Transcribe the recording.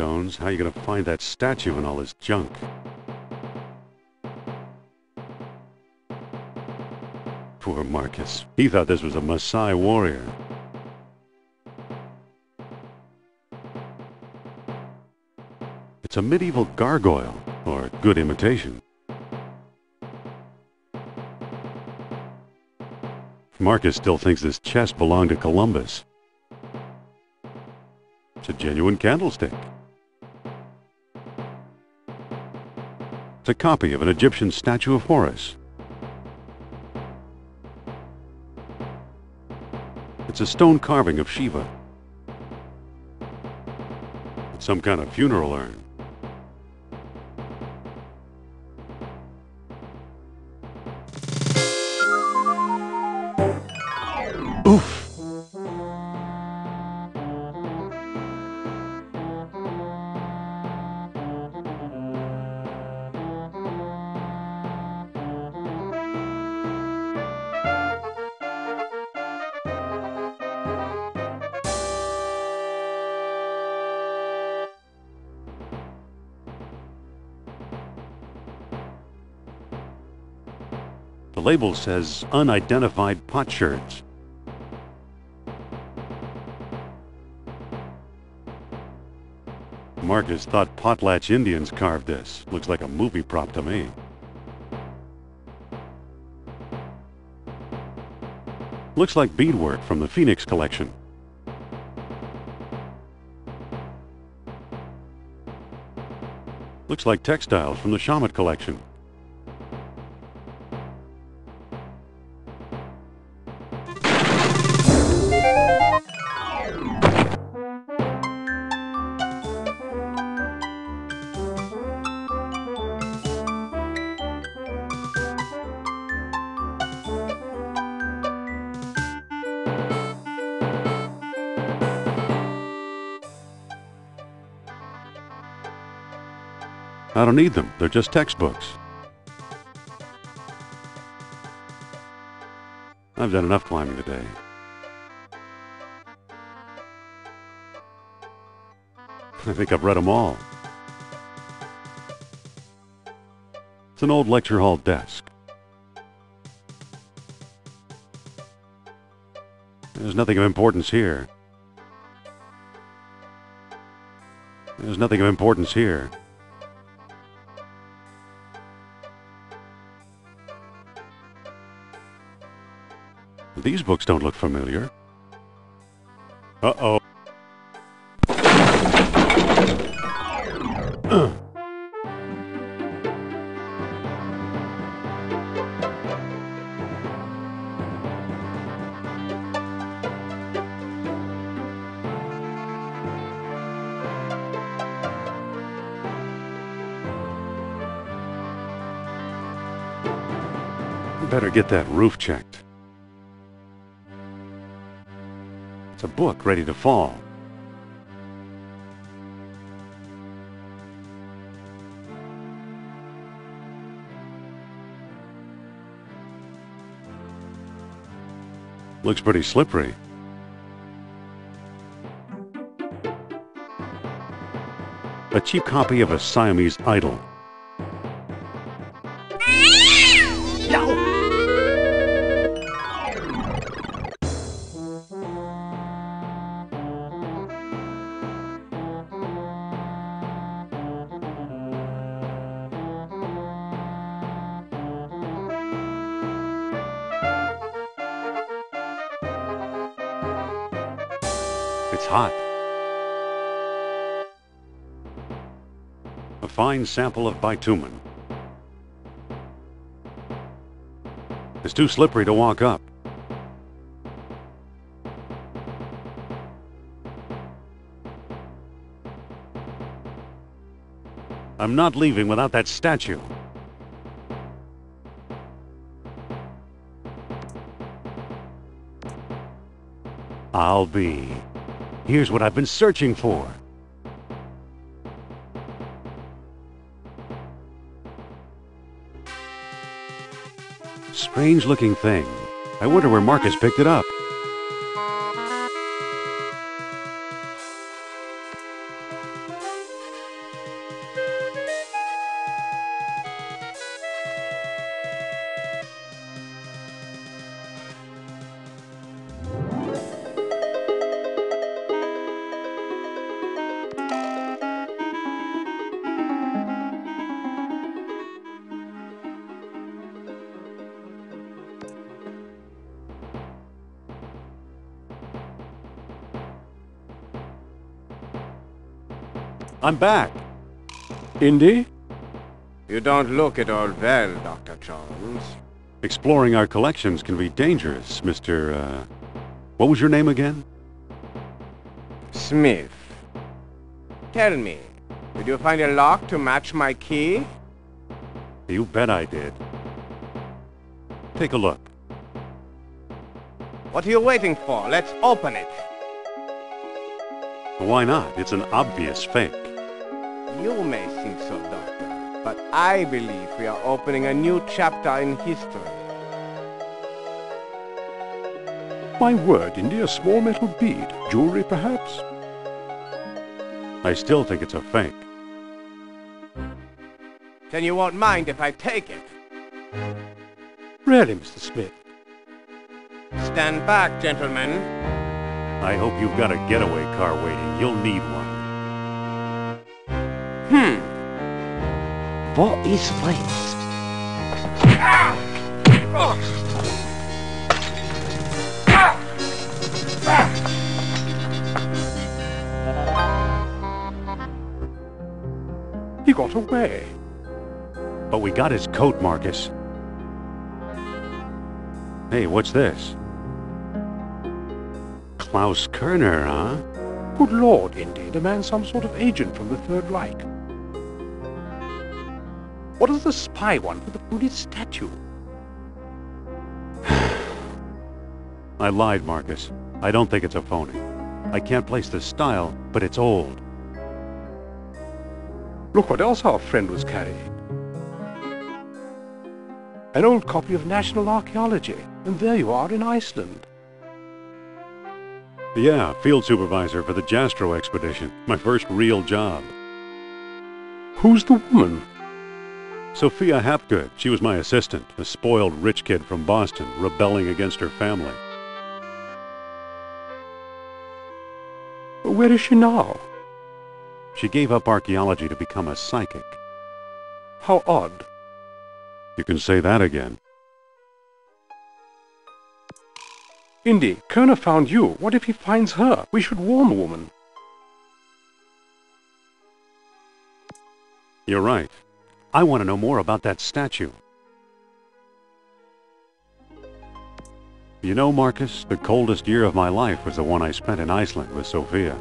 Jones, how you gonna find that statue and all this junk? Poor Marcus. He thought this was a Maasai warrior. It's a medieval gargoyle, or a good imitation. Marcus still thinks this chest belonged to Columbus. It's a genuine candlestick. A copy of an Egyptian statue of Horus. It's a stone carving of Shiva. It's some kind of funeral urn. The label says unidentified potsherds. Marcus thought potlatch Indians carved this. Looks like a movie prop to me. Looks like beadwork from the Phoenix collection. Looks like textiles from the Shamet collection. I don't need them. They're just textbooks. I've done enough climbing today. I think I've read them all. It's an old lecture hall desk. There's nothing of importance here. There's nothing of importance here. These books don't look familiar. Uh-oh. Better get that roof checked. It's a book ready to fall. Looks pretty slippery. A cheap copy of a Siamese idol. It's hot. A fine sample of bitumen. It's too slippery to walk up. I'm not leaving without that statue. I'll be. Here's what I've been searching for. Strange looking thing. I wonder where Marcus picked it up. I'm back. Indy? You don't look at all well, Dr. Jones. Exploring our collections can be dangerous, Mr. Uh, what was your name again? Smith. Tell me, did you find a lock to match my key? You bet I did. Take a look. What are you waiting for? Let's open it. Why not? It's an obvious fake. You may think so, Doctor, but I believe we are opening a new chapter in history. My word, Indy, a small metal bead. Jewelry, perhaps? I still think it's a fake. Then you won't mind if I take it. Really, Mr. Smith? Stand back, gentlemen. I hope you've got a getaway car waiting. You'll need one. Hmm. What is this? He got away. But we got his coat, Marcus. Hey, what's this? Klaus Kerner, huh? Good lord, Indy. A man's some sort of agent from the Third Reich. What does the spy want with the Buddhist statue? I lied, Marcus. I don't think it's a phony. I can't place the style, but it's old. Look what else our friend was carrying. An old copy of National Archaeology. And there you are in Iceland. Yeah, field supervisor for the Jastro expedition. My first real job. Who's the woman? Sophia Hapgood. She was my assistant, a spoiled rich kid from Boston, rebelling against her family. Where is she now? She gave up archaeology to become a psychic. How odd. You can say that again. Indy, Kerner found you. What if he finds her? We should warn the woman. You're right. I want to know more about that statue. You know, Marcus, the coldest year of my life was the one I spent in Iceland with Sophia.